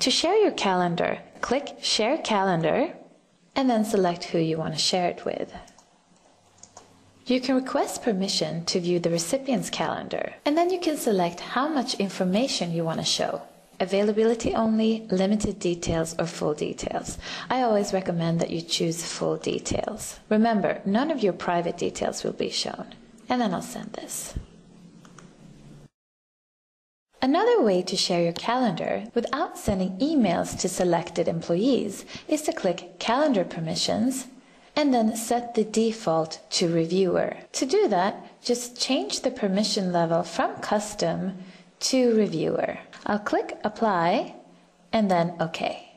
To share your calendar, click Share Calendar and then select who you want to share it with. You can request permission to view the recipient's calendar, and then you can select how much information you want to show. Availability only, limited details, or full details. I always recommend that you choose full details. Remember, none of your private details will be shown. And then I'll send this. Another way to share your calendar without sending emails to selected employees is to click Calendar Permissions and then set the default to Reviewer. To do that, just change the permission level from Custom to Reviewer. I'll click Apply and then OK.